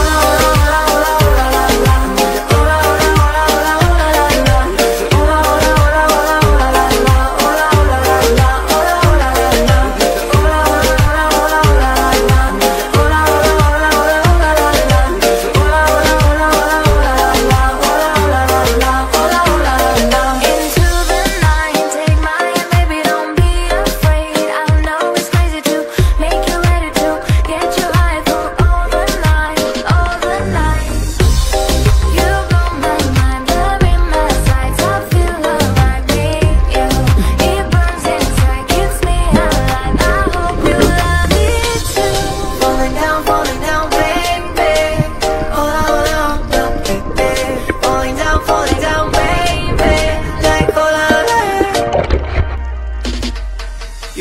oh,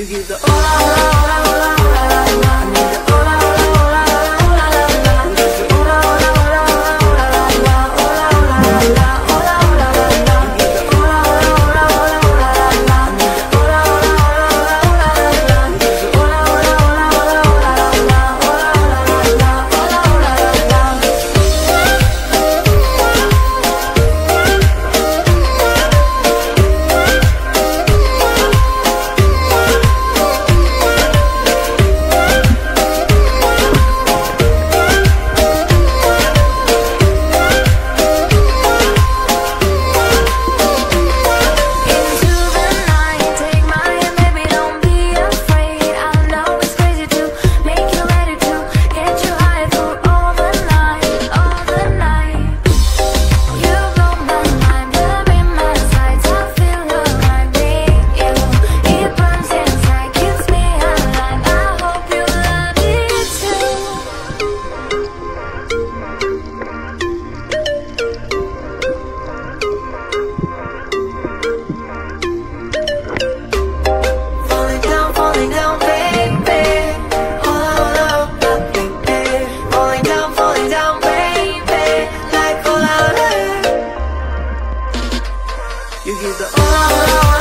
give the all. You give the oh.